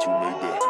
that you made that.